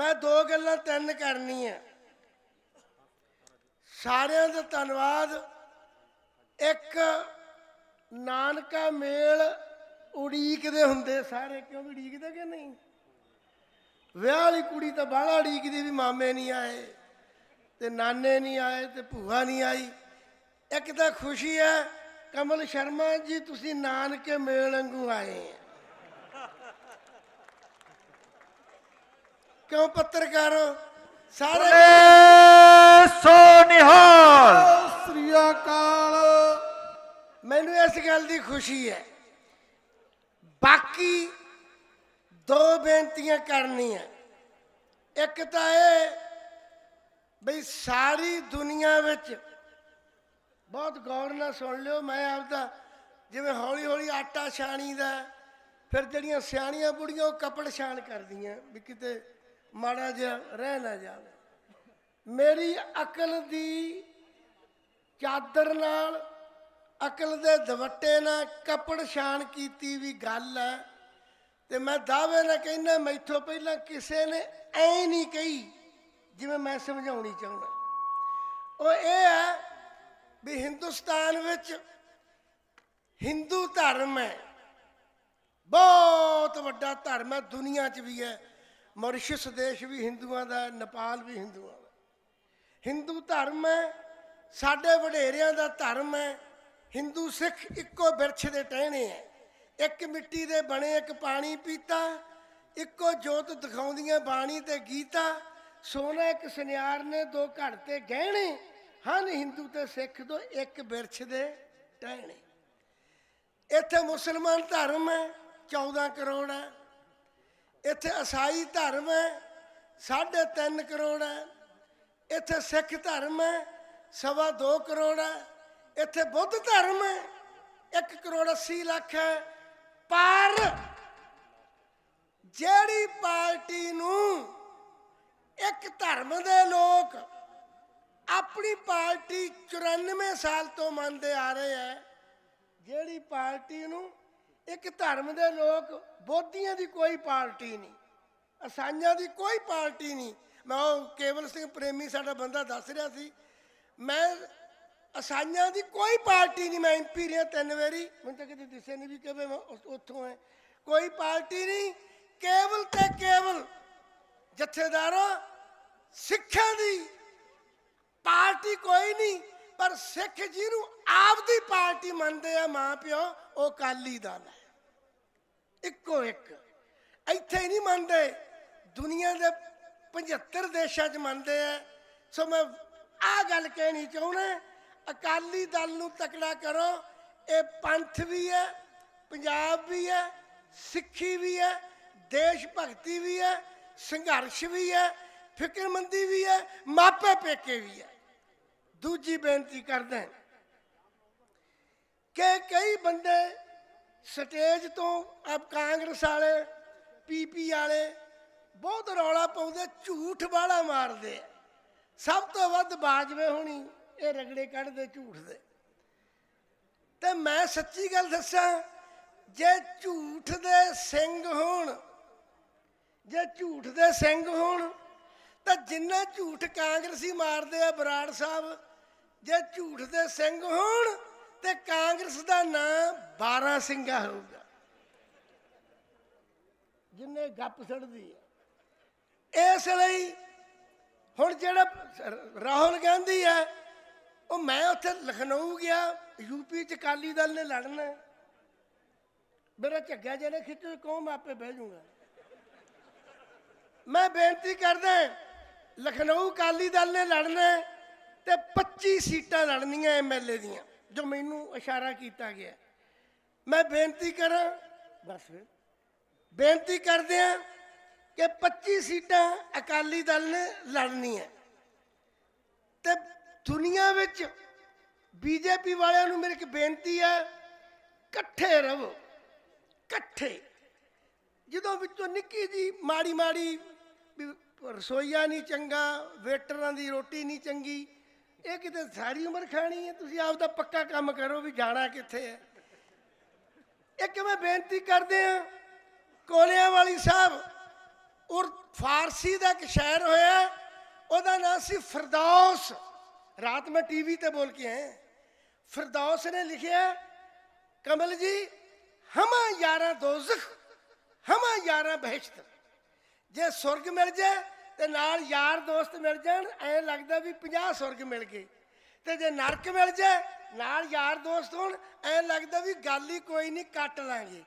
ਮੈਂ ਦੋ ਗੱਲਾਂ ਤਿੰਨ ਕਰਨੀਆਂ। ਸਾਰਿਆਂ ਦਾ ਧੰਨਵਾਦ। ਇੱਕ, ਨਾਨਕਾ ਮੇਲ ਉਡੀਕਦੇ ਹੁੰਦੇ ਸਾਰੇ, ਕਿਉਂ ਉਡੀਕਦੇ ਕਿ ਨਹੀਂ? ਵਿਆਹ ਵਾਲੀ ਕੁੜੀ ਤਾਂ ਬਾਹਲਾ ਉਡੀਕਦੀ ਵੀ ਮਾਮੇ ਨਹੀਂ ਆਏ, ਤੇ ਨਾਨੇ ਨਹੀਂ ਆਏ, ਤੇ ਭੂਆ ਨਹੀਂ ਆਈ। ਇੱਕ ਤਾਂ ਖੁਸ਼ੀ ਹੈ, ਕਮਲ ਸ਼ਰਮਾ ਜੀ, ਤੁਸੀਂ ਨਾਨਕੇ ਮੇਲ ਵਾਂਗੂ ਆਏ ਕਿਉਂ ਪੱਤਰਕਾਰੋ ਸਾਰੇ ਸੋ ਨਿਹਾਲ। ਸ੍ਰੀ ਅਕਾਲ। ਮੈਨੂੰ ਇਸ ਗੱਲ ਦੀ ਖੁਸ਼ੀ ਹੈ। ਬਾਕੀ ਦੋ ਬੇਨਤੀਆਂ ਕਰਨੀਆਂ। ਇੱਕ ਤਾਂ ਇਹ ਬਈ ਸਾਰੀ ਦੁਨੀਆ ਵਿੱਚ ਬਹੁਤ ਗੌਰ ਨਾਲ ਸੁਣ ਲਿਓ। ਮੈਂ ਆਪਦਾ ਜਿਵੇਂ ਹੌਲੀ ਹੌਲੀ ਆਟਾ ਛਾਣੀ ਦਾ ਫਿਰ ਜਿਹੜੀਆਂ ਸਿਆਣੀਆਂ ਬੁੜੀਆਂ ਉਹ ਕਪੜ ਛਾਣ ਕਰਦੀਆਂ ਵੀ ਕਿਤੇ ਮਾੜਾ ਜਿਹਾ ਰਹਿ ਨਾ ਜਾਵੇ। ਮੇਰੀ ਅਕਲ ਦੀ ਚਾਦਰ ਨਾਲ, ਅਕਲ ਦੇ ਦੁਵੱਟੇ ਨਾਲ ਕਪੜ ਛਾਣ ਕੀਤੀ ਵੀ ਗੱਲ ਹੈ। ਤੇ ਮੈਂ ਦਾਅਵੇ ਨਾਲ ਕਹਿੰਦਾ, ਮੈਥੋਂ ਪਹਿਲਾਂ ਕਿਸੇ ਨੇ ਐ ਨਹੀਂ ਕਹੀ ਜਿਵੇਂ ਮੈਂ ਸਮਝਾਉਣੀ ਚਾਹੁੰਦਾ। ਉਹ ਇਹ ਹੈ ਵੀ ਹਿੰਦੁਸਤਾਨ ਵਿੱਚ ਹਿੰਦੂ ਧਰਮ ਹੈ। ਬਹੁਤ ਵੱਡਾ ਧਰਮ ਹੈ, ਦੁਨੀਆ 'ਚ ਵੀ ਹੈ। ਮੌਰੀਸ਼ਸ ਦੇਸ਼ ਵੀ ਹਿੰਦੂਆਂ ਦਾ, ਨੇਪਾਲ ਵੀ ਹਿੰਦੂਆਂ ਦਾ। ਹਿੰਦੂ ਧਰਮ ਹੈ, ਸਾਡੇ ਵਡੇਰਿਆਂ ਦਾ ਧਰਮ ਹੈ, ਹਿੰਦੂ ਸਿੱਖ ਇੱਕੋ ਬਿਰਛ ਦੇ ਟਹਿਣੇ ਹੈ। ਇੱਕ ਮਿੱਟੀ ਦੇ ਬਣੇ, ਇੱਕ ਪਾਣੀ ਪੀਤਾ, ਇੱਕੋ ਜੋਤ ਦਿਖਾਉਂਦੀਆਂ ਬਾਣੀ ਤੇ ਗੀਤਾ, ਸੋਨਾ ਇੱਕ ਸੁਨਿਆਰ ਨੇ, ਦੋ ਘੜ ਤੇ ਗਹਿਣੇ ਹਨ ਹਿੰਦੂ ਤੇ ਸਿੱਖ ਦੋ ਇੱਕ ਬਿਰਛ ਦੇ ਟਹਿਣੇ। ਇੱਥੇ ਮੁਸਲਮਾਨ ਧਰਮ ਹੈ 14 ਕਰੋੜ ਹੈ। ਇੱਥੇ ਈਸਾਈ ਧਰਮ ਹੈ 3.5 ਕਰੋੜ ਹੈ। ਇੱਥੇ ਸਿੱਖ ਧਰਮ ਹੈ, ਸਵਾ ਦੋ ਕਰੋੜ ਹੈ। ਇੱਥੇ ਬੁੱਧ ਧਰਮ ਹੈ 1 ਕਰੋੜ 80 ਲੱਖ ਹੈ। ਪਰ ਜਿਹੜੀ ਪਾਰਟੀ ਨੂੰ ਇੱਕ ਧਰਮ ਦੇ ਲੋਕ ਆਪਣੀ ਪਾਰਟੀ 94 ਸਾਲ ਤੋਂ ਮੰਨਦੇ ਆ ਰਹੇ ਹੈ, ਜਿਹੜੀ ਪਾਰਟੀ ਨੂੰ ਇੱਕ ਧਰਮ ਦੇ ਲੋਕ ਬੋਧੀਆਂ ਦੀ ਕੋਈ ਪਾਰਟੀ ਨਹੀਂ, ਅਸਾਈਆਂ ਦੀ ਕੋਈ ਪਾਰਟੀ ਨਹੀਂ। ਮੈਂ ਉਹ ਕੇਵਲ ਸਿੰਘ ਪ੍ਰੇਮੀ ਸਾਡਾ ਬੰਦਾ ਦੱਸ ਰਿਹਾ ਸੀ। ਮੈਂ ਅਸਾਈਆਂ ਦੀ ਕੋਈ ਪਾਰਟੀ ਨਹੀਂ, ਮੈਂ ਐਮਪੀ ਰਿਹਾ ਤਿੰਨ ਵਾਰੀ। ਮੈਨੂੰ ਤਾਂ ਕਿਤੇ ਦਿਸੇ ਨਹੀਂ ਵੀ ਕਿਵੇਂ ਮੈਂ ਉੱਥੋਂ ਹੈ ਕੋਈ ਪਾਰਟੀ ਨਹੀਂ, ਕੇਵਲ ਤੇ ਕੇਵਲ ਜਥੇਦਾਰਾਂ, ਸਿੱਖਾਂ ਦੀ ਪਾਰਟੀ ਕੋਈ ਨਹੀਂ, ਪਰ ਸਿੱਖ ਜਿਹਨੂੰ ਆਪਦੀ ਪਾਰਟੀ ਮੰਨਦੇ ਆ ਮਾਂ ਪਿਓ ਉਹ ਕਾਲੀ ਦਲ ਹੈ। ਇੱਕੋ ਇੱਕ। ਇੱਥੇ ਨਹੀਂ ਮੰਨਦੇ। ਦੁਨੀਆ ਦੇ 75 ਦੇਸ਼ਾਂ 'ਚ ਮੰਨਦੇ ਆ। ਸੋ ਮੈਂ ਆ ਗੱਲ ਕਹਿਣੀ ਚਾਹੁੰਦਾ ਅਕਾਲੀ ਦਲ ਨੂੰ ਤਕੜਾ ਕਰੋ। ਇਹ ਪੰਥ ਵੀ ਹੈ, ਪੰਜਾਬ ਵੀ ਹੈ, ਸਿੱਖੀ ਵੀ ਹੈ, ਦੇਸ਼ ਭਗਤੀ ਵੀ ਹੈ, ਸੰਘਰਸ਼ ਵੀ ਹੈ, ਫਿਕਰਮੰਦੀ ਵੀ ਹੈ, ਮਾਪੇ ਪੇਕੇ ਵੀ ਹੈ। ਦੂਜੀ ਬੇਨਤੀ ਕਰਦਾ ਕਿ ਕਈ ਬੰਦੇ ਸਟੇਜ ਤੋਂ ਆਪ ਕਾਂਗਰਸ ਵਾਲੇ ਪੀਪੀ ਵਾਲੇ ਬਹੁਤ ਰੌਲਾ ਪਾਉਂਦੇ, ਝੂਠ ਵਾਲਾ ਮਾਰਦੇ। ਸਭ ਤੋਂ ਵੱਧ ਬਾਜਵੇ ਹੋਣੀ, ਇਹ ਰਗੜੇ ਕੱਢਦੇ ਝੂਠ ਦੇ ਤੇ ਮੈਂ ਸੱਚੀ ਗੱਲ ਦੱਸਾਂ, ਜੇ ਝੂਠ ਦੇ ਸਿੰਘ ਹੋਣ, ਜੇ ਝੂਠ ਦੇ ਸਿੰਘ ਹੋਣ, ਤਾਂ ਜਿੰਨਾ ਝੂਠ ਕਾਂਗਰਸੀ ਮਾਰਦੇ ਆ ਬਰਾੜ ਸਾਹਿਬ, ਜੇ ਝੂਠ ਦੇ ਸਿੰਘ ਹੋਣ ਤੇ ਕਾਂਗਰਸ ਦਾ ਨਾਂ 12 ਸਿੰਘਾ ਹੋਊਗਾ। ਜਿੰਨੇ ਗੱਪ ਛੱਡਦੀ ਹੈ ਇਸ ਲਈ ਹੁਣ ਜਿਹੜਾ ਰਾਹੁਲ ਗਾਂਧੀ ਹੈ ਉਹ ਮੈਂ ਉੱਥੇ ਲਖਨਊ ਗਿਆ ਯੂਪੀ ਚ ਅਕਾਲੀ ਦਲ ਨੇ ਲੜਨਾ। ਮੇਰਾ ਝੱਗਾ ਜਿਹਨੇ ਖਿੱਚੋ ਕਹੋ ਮੈਂ ਆਪੇ ਬਹਿ ਜਾਊਂਗਾ ਮੈਂ ਬੇਨਤੀ ਕਰਦਾ, ਲਖਨਊ ਅਕਾਲੀ ਦਲ ਨੇ ਲੜਨਾ ਤੇ 25 ਸੀਟਾਂ ਲੜਨੀਆਂ ਐਮਐਲਏ ਦੀਆਂ। ਜੋ ਮੈਨੂੰ ਇਸ਼ਾਰਾ ਕੀਤਾ ਗਿਆ। ਮੈਂ ਬੇਨਤੀ ਕਰਾਂ, ਬਸ। ਫਿਰ ਬੇਨਤੀ ਕਰਦੇ ਆ ਕਿ 25 ਸੀਟਾਂ ਅਕਾਲੀ ਦਲ ਨੇ ਲੜਨੀਆਂ। ਤੇ ਦੁਨੀਆ ਵਿੱਚ ਬੀਜੇਪੀ ਵਾਲਿਆਂ ਨੂੰ ਮੇਰੀ ਇੱਕ ਬੇਨਤੀ ਹੈ, ਇਕੱਠੇ ਰਹੋ। ਇਕੱਠੇ। ਜਦੋਂ ਵਿੱਚੋਂ ਨਿੱਕੀ ਜੀ ਮਾੜੀ ਮਾੜੀ ਰਸੋਈਆ ਨਹੀਂ ਚੰਗਾ, ਵੇਟਰਾਂ ਦੀ ਰੋਟੀ ਨਹੀਂ ਚੰਗੀ ਇਹ ਕਿਤੇ ਸਾਰੀ ਉਮਰ ਖਾਣੀ ਹੈ? ਤੁਸੀਂ ਆਪ ਦਾ ਪੱਕਾ ਕੰਮ ਕਰੋ ਵੀ ਜਾਣਾ ਕਿੱਥੇ ਹੈ? ਇੱਕ ਮੈਂ ਬੇਨਤੀ ਕਰਦੇ ਆ? ਕੋਲਿਆਂ ਵਾਲੀ ਸਾਹਿਬ ਔਰ ਫਾਰਸੀ ਦਾ ਇੱਕ ਸ਼ਾਇਰ ਹੋਇਆ, ਉਹਦਾ ਨਾਮ ਸੀ ਫਿਰਦੌਸ। ਰਾਤ ਮੈਂ ਟੀਵੀ ਤੇ ਬੋਲ ਕੇ ਆਇਆ। ਫਿਰਦੌਸ ਨੇ ਲਿਖਿਆ, ਕਮਲ ਜੀ, ਹਮਾ ਯਾਰਾਂ ਦੋਜ਼ਖ, ਹਮਾ ਯਾਰਾਂ ਬਹਿਸ਼ਤ। ਜੇ ਸੁਰਗ ਮਿਲ ਜਾਏ ਤੇ ਨਾਲ ਯਾਰ ਦੋਸਤ ਮਿਲ ਜਾਣ, ਐ ਲੱਗਦਾ ਵੀ 50 ਸੁਰਗ ਮਿਲ ਗਏ। ਤੇ ਜੇ ਨਰਕ ਮਿਲ ਜਾਏ, ਨਾਲ ਯਾਰ ਦੋਸਤ ਹੋਣ, ਐ ਲੱਗਦਾ ਵੀ ਗੱਲ ਹੀ ਕੋਈ ਨਹੀਂ, ਕੱਟ ਲਾਂਗੇ।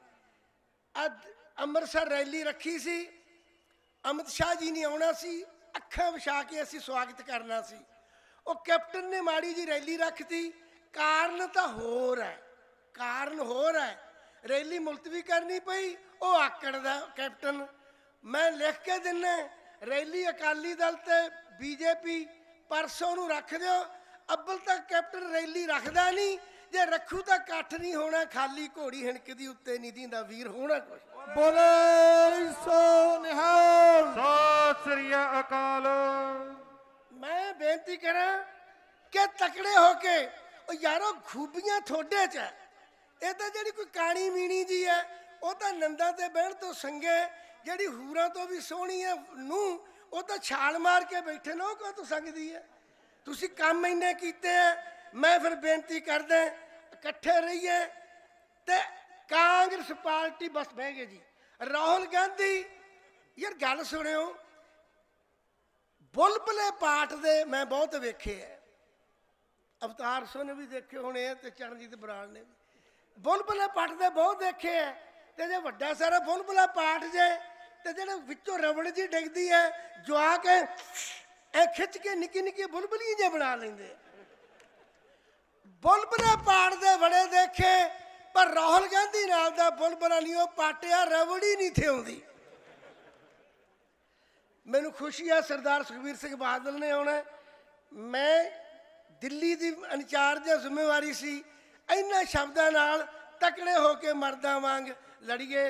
ਅੱਜ ਅੰਮ੍ਰਿਤਸਰ ਰੈਲੀ ਰੱਖੀ ਸੀ। ਅਮਿਤ ਸ਼ਾਹ ਜੀ ਨੇ ਆਉਣਾ ਸੀ। ਅੱਖਾਂ ਵਿਛਾ ਕੇ ਅਸੀਂ ਸਵਾਗਤ ਕਰਨਾ ਸੀ। ਉਹ ਕੈਪਟਨ ਨੇ ਮਾੜੀ ਜੀ ਰੈਲੀ ਰੱਖਤੀ। ਕਾਰਨ ਤਾਂ ਹੋਰ ਹੈ। ਕਾਰਨ ਹੋਰ ਹੈ। ਰੈਲੀ ਮੁਲਤਵੀ ਕਰਨੀ ਪਈ, ਉਹ ਆਕੜ ਦਾ ਕੈਪਟਨ। ਮੈਂ ਲਿਖ ਕੇ ਦਿੰਨਾ ਰੈਲੀ ਅਕਾਲੀ ਦਲ ਤੇ ਬੀਜੇਪੀ ਪਰਸੋਂ ਨੂੰ ਰੱਖ ਦਿਓ। ਅੱਬਲ ਤੱਕ ਕੈਪਟਨ ਰੈਲੀ ਰੱਖਦਾ ਨਹੀਂ। ਜੇ ਰੱਖੂ ਤਾਂ ਇਕੱਠ ਨਹੀਂ ਹੋਣਾ ਖਾਲੀ ਘੋੜੀ ਹਿਣਕਦੀ ਉੱਤੇ ਨਹੀਂ ਦਿੰਦਾ ਵੀਰ ਹੋਣਾ ਕੁਛ? ਬੋਲੇ ਸੋ ਨਿਹਾਲ। ਸਤਿ ਸ੍ਰੀ ਅਕਾਲ। ਮੈਂ ਬੇਨਤੀ ਕਰਾਂ ਕਿ ਤਕੜੇ ਹੋ ਕੇ ਉਹ ਯਾਰੋ ਖੂਬੀਆਂ ਥੋੜੇ ਚ। ਇਹ ਤਾਂ ਜਿਹੜੀ ਕੋਈ ਕਾਣੀ ਮੀਣੀ ਜੀ ਹੈ ਉਹ ਤਾਂ ਨੰਦਾ ਤੇ ਬਹਿਣ ਤੋਂ ਸੰਗੇ ਜਿਹੜੀ ਹੂਰਾਂ ਤੋਂ ਵੀ ਸੋਹਣੀ ਹੈ ਨੂੰ ਉਹ ਤਾਂ ਛਾਲ ਮਾਰ ਕੇ ਬੈਠੇ ਨੇ, ਉਹ ਕੋ ਤੋਂ ਸੰਗਦੀ ਹੈ? ਤੁਸੀਂ ਕੰਮ ਇੰਨੇ ਕੀਤੇ ਆ ਮੈਂ ਫਿਰ ਬੇਨਤੀ ਕਰਦਾ ਇਕੱਠੇ ਰਹੀਏ ਤੇ ਕਾਂਗਰਸ ਪਾਰਟੀ ਬਸ ਬਹਿ ਗਏ ਜੀ। ਰਾਹੁਲ ਗਾਂਧੀ, ਯਾਰ ਗੱਲ ਸੁਣਿਓ, ਬੁਲਬੁਲੇ ਪਾਠ ਦੇ ਮੈਂ ਬਹੁਤ ਵੇਖੇ ਐ ਅਵਤਾਰ ਸਿੰਘ ਨੇ ਵੀ ਦੇਖੇ ਹੋਣੇ ਆ ਤੇ ਚਰਨਜੀਤ ਬਰਾੜ ਨੇ ਵੀ। ਬੁਲਬੁਲੇ ਪਾਠ ਦੇ ਬਹੁਤ ਦੇਖੇ ਐ ਤੇ ਜੇ ਵੱਡਾ ਸਾਰਾ ਬੁਲਬੁਲਾ ਪਾਠ ਜੇ ਤੇ ਜਿਹੜੇ ਵਿੱਚੋਂ ਰਬੜ ਜੀ ਡਿੱਗਦੀ ਐ ਜਵਾਕ ਐ ਖਿੱਚ ਕੇ ਨਿੱਕੀ ਨਿੱਕੀ ਬੁਲਬੁਲੀਆਂ ਜੇ ਬਣਾ ਲੈਂਦੇ ਆ। ਬੁਲਬੁਲੇ ਪਾਠ ਦੇ ਬੜੇ ਦੇਖੇ, ਪਰ ਰਾਹੁਲ ਗਾਂਧੀ ਨਾਲ ਦਾ ਬੁਲਬੁਲਾ ਨਹੀਂ, ਉਹ ਪਾਟਿਆ ਰਬੜੀ ਨਹੀਂ ਥੇ ਆਉਂਦੀ। ਮੈਨੂੰ ਖੁਸ਼ੀ ਆ, ਸਰਦਾਰ ਸੁਖਬੀਰ ਸਿੰਘ ਬਾਦਲ ਨੇ ਆਉਣਾ। ਮੈਂ ਦਿੱਲੀ ਦੀ ਇੰਚਾਰਜ ਜ਼ਿੰਮੇਵਾਰੀ ਸੀ। ਇਹਨਾਂ ਸ਼ਬਦਾਂ ਨਾਲ ਤਕੜੇ ਹੋ ਕੇ ਮਰਦਾਂ ਵਾਂਗ ਲੜੀਏ।